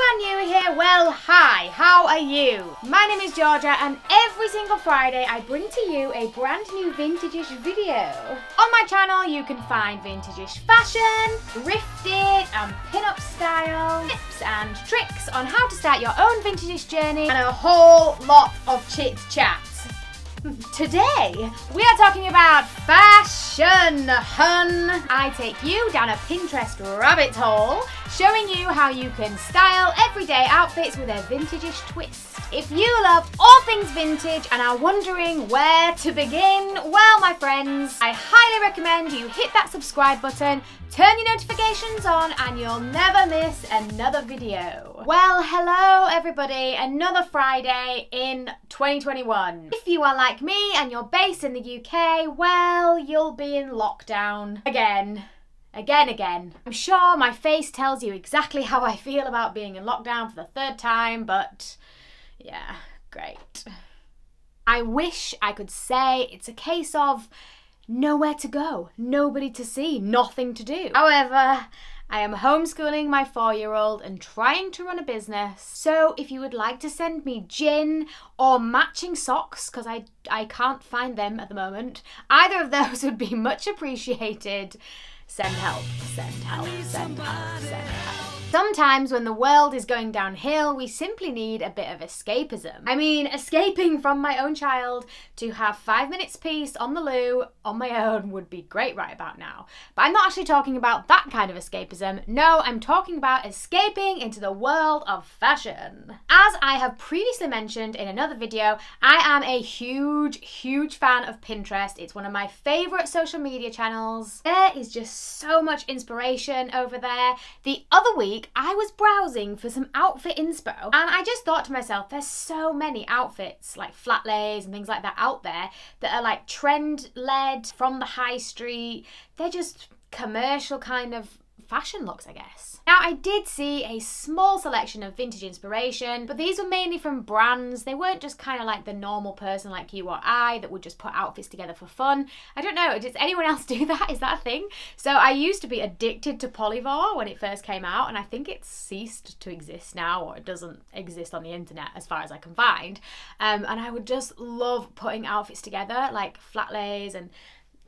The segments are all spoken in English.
are new here, well, hi, how are you? My name is Georgia, and every single Friday I bring to you a brand new vintage-ish video. On my channel, you can find vintage-ish fashion, thrifted and pin-up style, tips and tricks on how to start your own vintage-ish journey, and a whole lot of chit-chat. Today, we are talking about fashion, hun. I take you down a Pinterest rabbit hole, showing you how you can style everyday outfits with a vintage-ish twist. If you love all things vintage and are wondering where to begin, well, my friends, I highly recommend you hit that subscribe button, turn your notifications on, and you'll never miss another video. Well, hello everybody, another Friday in 2021. If you are like me and you're based in the UK, well, you'll be in lockdown again. Again, again. I'm sure my face tells you exactly how I feel about being in lockdown for the third time, but yeah, great. I wish I could say it's a case of nowhere to go, nobody to see, nothing to do. However, I am homeschooling my four year old and trying to run a business. So if you would like to send me gin or matching socks, because I, I can't find them at the moment, either of those would be much appreciated. Send help, send help, send help, send help. Sometimes when the world is going downhill, we simply need a bit of escapism. I mean, escaping from my own child to have five minutes peace on the loo on my own would be great right about now. But I'm not actually talking about that kind of escapism. No, I'm talking about escaping into the world of fashion. As I have previously mentioned in another video, I am a huge, huge fan of Pinterest. It's one of my favorite social media channels. There is just so much inspiration over there. The other week, week, I was browsing for some outfit inspo and I just thought to myself, there's so many outfits like flat lays and things like that out there that are like trend led from the high street. They're just commercial kind of fashion looks, I guess. Now, I did see a small selection of vintage inspiration, but these were mainly from brands. They weren't just kind of like the normal person like you or I that would just put outfits together for fun. I don't know, does anyone else do that? Is that a thing? So I used to be addicted to Polyvore when it first came out, and I think it's ceased to exist now, or it doesn't exist on the internet as far as I can find. Um, and I would just love putting outfits together, like flat lays and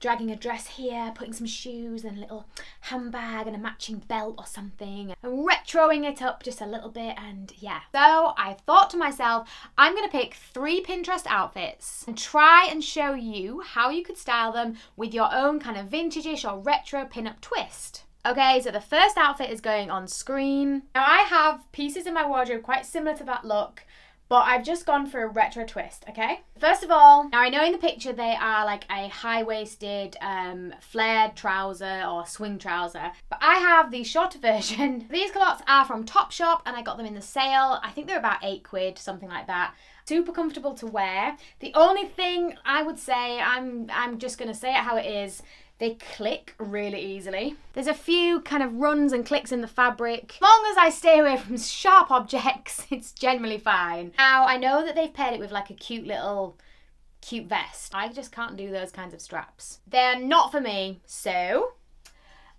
dragging a dress here, putting some shoes and a little handbag and a matching belt or something, and retroing it up just a little bit, and yeah. So I thought to myself, I'm gonna pick three Pinterest outfits and try and show you how you could style them with your own kind of vintage-ish or retro pin-up twist. Okay, so the first outfit is going on screen. Now I have pieces in my wardrobe quite similar to that look, but I've just gone for a retro twist, okay? First of all, now I know in the picture they are like a high-waisted um, flared trouser or swing trouser, but I have the shorter version. These culottes are from Topshop and I got them in the sale. I think they're about eight quid, something like that super comfortable to wear. The only thing I would say, I'm I'm just gonna say it how it is, they click really easily. There's a few kind of runs and clicks in the fabric. As long as I stay away from sharp objects, it's generally fine. Now, I know that they've paired it with like a cute little cute vest. I just can't do those kinds of straps. They're not for me, so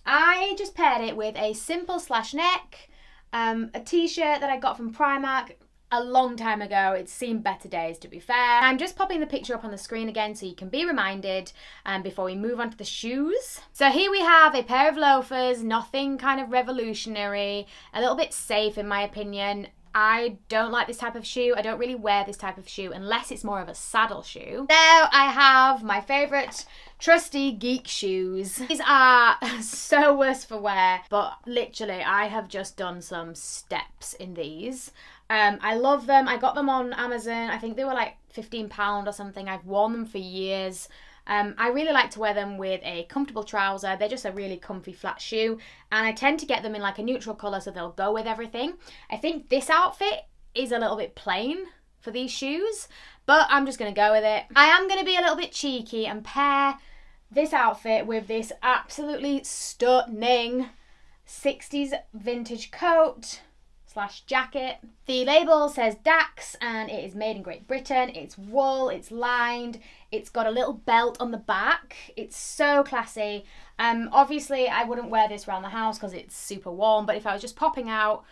I just paired it with a simple slash neck, um, a t-shirt that I got from Primark, a long time ago. It's seen better days, to be fair. I'm just popping the picture up on the screen again so you can be reminded um, before we move on to the shoes. So here we have a pair of loafers, nothing kind of revolutionary, a little bit safe in my opinion. I don't like this type of shoe. I don't really wear this type of shoe unless it's more of a saddle shoe. There I have my favourite trusty geek shoes. These are so worse for wear, but literally I have just done some steps in these. Um, I love them. I got them on Amazon. I think they were like £15 or something. I've worn them for years. Um, I really like to wear them with a comfortable trouser. They're just a really comfy flat shoe. And I tend to get them in like a neutral colour so they'll go with everything. I think this outfit is a little bit plain for these shoes, but I'm just going to go with it. I am going to be a little bit cheeky and pair this outfit with this absolutely stunning 60s vintage coat slash jacket. The label says DAKS and it is made in Great Britain. It's wool, it's lined, it's got a little belt on the back. It's so classy. Um, obviously I wouldn't wear this around the house because it's super warm, but if I was just popping out,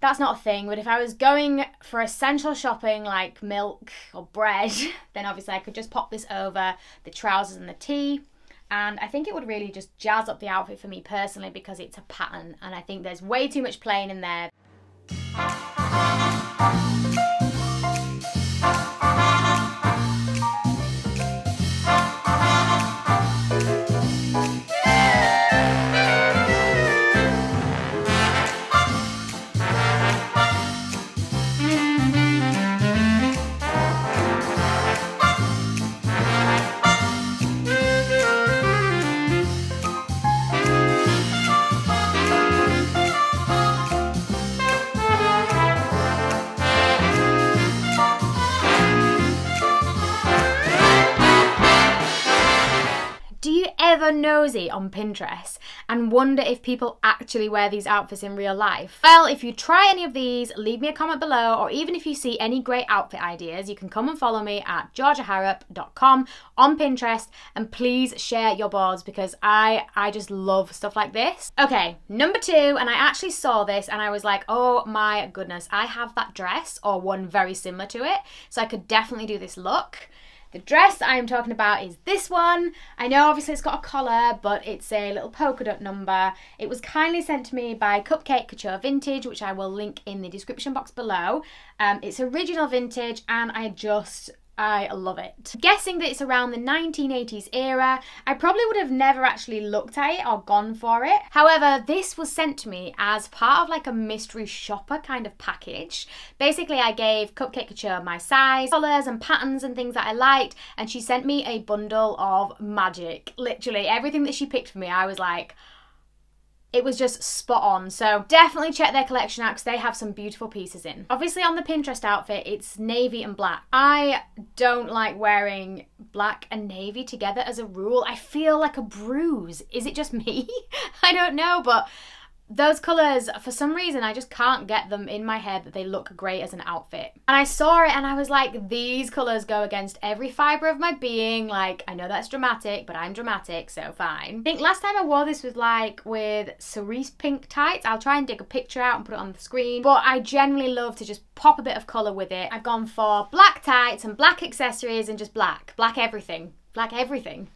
that's not a thing. But if I was going for essential shopping like milk or bread, then obviously I could just pop this over the trousers and the tee. And I think it would really just jazz up the outfit for me personally because it's a pattern and I think there's way too much plain in there. Thank you. Ever nosy on Pinterest and wonder if people actually wear these outfits in real life? Well, if you try any of these, leave me a comment below, or even if you see any great outfit ideas, you can come and follow me at georgiaharrup.com on Pinterest and please share your boards because I I just love stuff like this. Okay, number two, and I actually saw this and I was like, oh my goodness, I have that dress or one very similar to it, so I could definitely do this look. The dress I'm talking about is this one. I know obviously it's got a collar, but it's a little polka dot number. It was kindly sent to me by Cupcake Couture Vintage, which I will link in the description box below. Um, it's original vintage and I just I love it. Guessing that it's around the 1980s era, I probably would have never actually looked at it or gone for it. However, this was sent to me as part of like a mystery shopper kind of package. Basically, I gave Cupcake Couture my size, colours and patterns and things that I liked, and she sent me a bundle of magic. Literally, everything that she picked for me, I was like, it was just spot on. So definitely check their collection out because they have some beautiful pieces in. Obviously on the Pinterest outfit, it's navy and black. I don't like wearing black and navy together as a rule. I feel like a bruise. Is it just me? I don't know, but those colours, for some reason, I just can't get them in my head that they look great as an outfit. And I saw it and I was like, these colours go against every fibre of my being. Like, I know that's dramatic, but I'm dramatic, so fine. I think last time I wore this was like with cerise pink tights. I'll try and dig a picture out and put it on the screen. But I generally love to just pop a bit of colour with it. I've gone for black tights and black accessories and just black. Black everything. Black everything.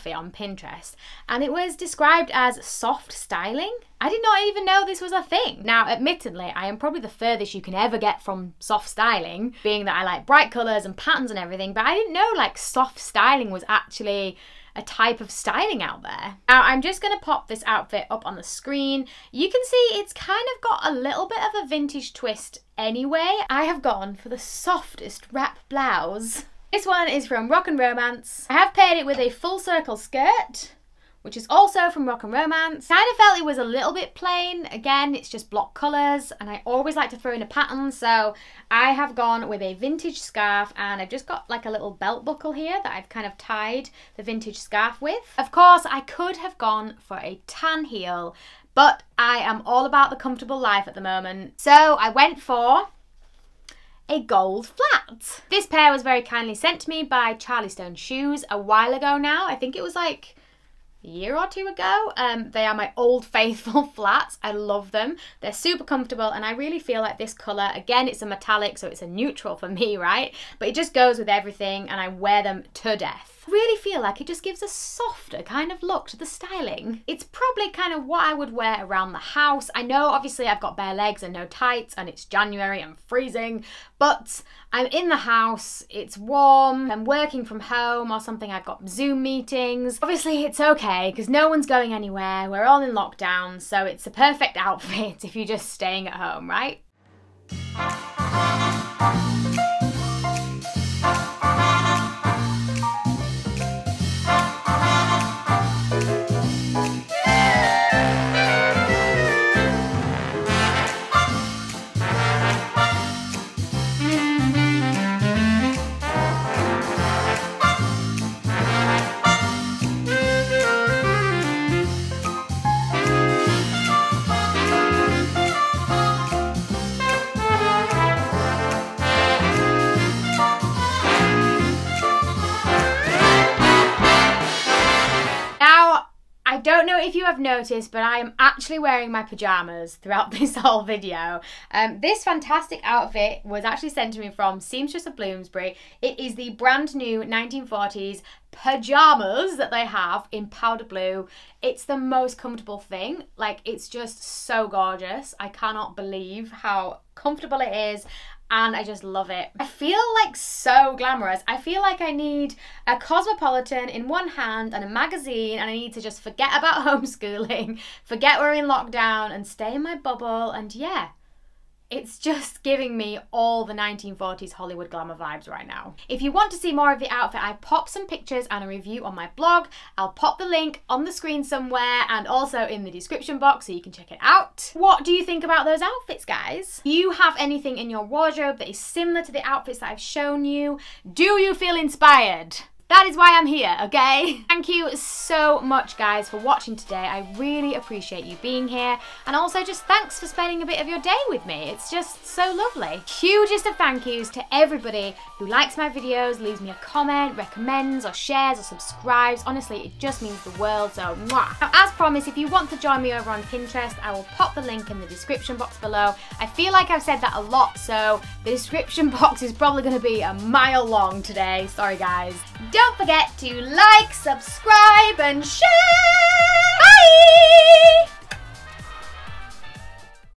Outfit on Pinterest and it was described as soft styling. I did not even know this was a thing. Now, admittedly, I am probably the furthest you can ever get from soft styling, being that I like bright colours and patterns and everything, but I didn't know like soft styling was actually a type of styling out there. Now I'm just going to pop this outfit up on the screen. You can see it's kind of got a little bit of a vintage twist anyway. I have gone for the softest wrap blouse this one is from Rock and Romance. I have paired it with a full circle skirt, which is also from Rock and Romance. Kind of felt it was a little bit plain. Again, it's just block colours, and I always like to throw in a pattern, so I have gone with a vintage scarf, and I've just got like a little belt buckle here that I've kind of tied the vintage scarf with. Of course, I could have gone for a tan heel, but I am all about the comfortable life at the moment. So I went for a gold flat. This pair was very kindly sent to me by Charlie Stone Shoes a while ago now. I think it was like a year or two ago. Um, they are my old faithful flats. I love them. They're super comfortable and I really feel like this colour, again, it's a metallic, so it's a neutral for me, right? But it just goes with everything and I wear them to death really feel like it just gives a softer kind of look to the styling. It's probably kind of what I would wear around the house. I know obviously I've got bare legs and no tights and it's January, I'm freezing, but I'm in the house, it's warm, I'm working from home or something, I've got Zoom meetings. Obviously it's okay because no one's going anywhere, we're all in lockdown, so it's a perfect outfit if you're just staying at home, right? Noticed, but I am actually wearing my pajamas throughout this whole video. Um, this fantastic outfit was actually sent to me from Seamstress of Bloomsbury. It is the brand new 1940s pajamas that they have in powder blue. It's the most comfortable thing. Like, it's just so gorgeous. I cannot believe how comfortable it is and I just love it. I feel like so glamorous. I feel like I need a Cosmopolitan in one hand and a magazine and I need to just forget about homeschooling, forget we're in lockdown and stay in my bubble and yeah, it's just giving me all the 1940s Hollywood glamour vibes right now. If you want to see more of the outfit, I pop some pictures and a review on my blog. I'll pop the link on the screen somewhere and also in the description box so you can check it out. What do you think about those outfits, guys? Do you have anything in your wardrobe that is similar to the outfits that I've shown you? Do you feel inspired? That is why I'm here, okay? Thank you so much, guys, for watching today. I really appreciate you being here. And also just thanks for spending a bit of your day with me. It's just so lovely. Hugest of thank yous to everybody who likes my videos, leaves me a comment, recommends or shares or subscribes. Honestly, it just means the world, so mwah. Now, as promised, if you want to join me over on Pinterest, I will pop the link in the description box below. I feel like I've said that a lot, so the description box is probably going to be a mile long today. Sorry, guys. Don't forget to like, subscribe and share! Bye!